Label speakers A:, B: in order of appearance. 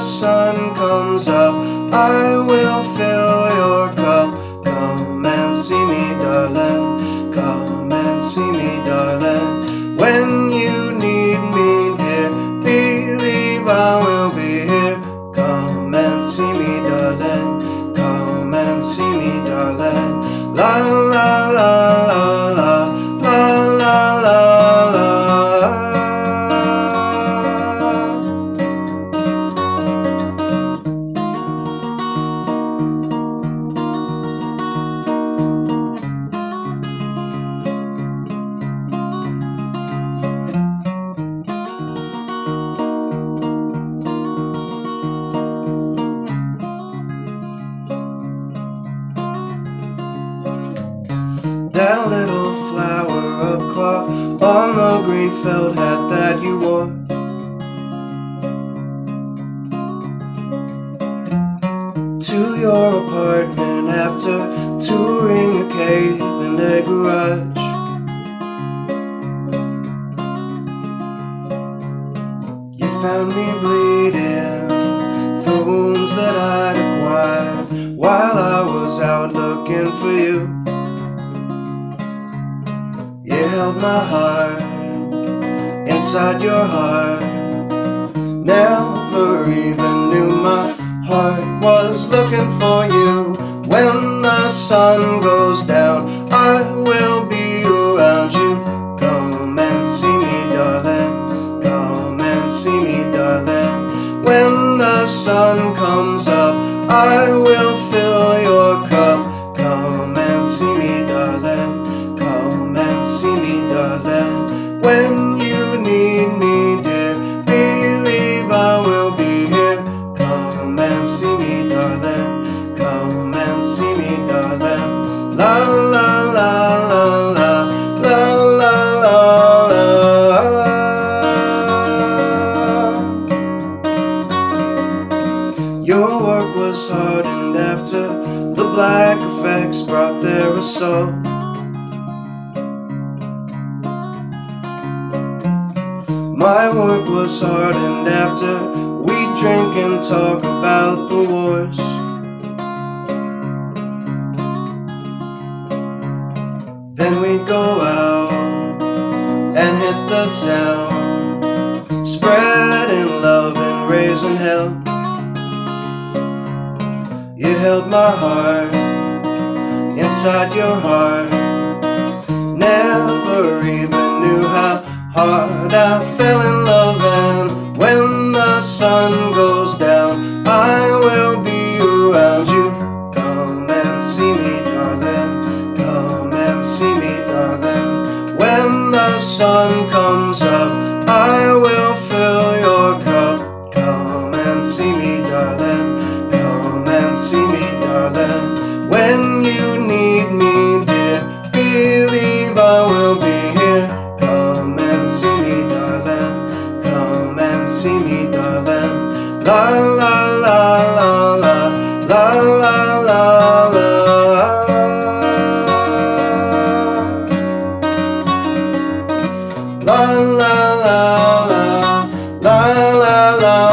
A: Sun comes up, I will That little flower of cloth on the green felt hat that you wore. To your apartment after touring a cave and a garage. You found me bleeding My heart inside your heart. Never even knew my heart was looking for you. When the sun goes down, I will be around you. Come and see me, darling. Come and see me, darling. When the sun comes up, I will was hardened after the black effects brought their assault. My work was hardened after we drink and talk about the wars. Then we'd go out and hit the town, spreading love and raising hell. Held my heart inside your heart. Never even knew how hard I fell in love. And when the sun goes down, I will be around you. Come and see me, darling. Come and see me, darling. When the sun comes up, see me, darling, when you need me, dear. Believe I will be here. Come and see me, darling. Come and see me, darling. La la la la la la la la la la la la la la la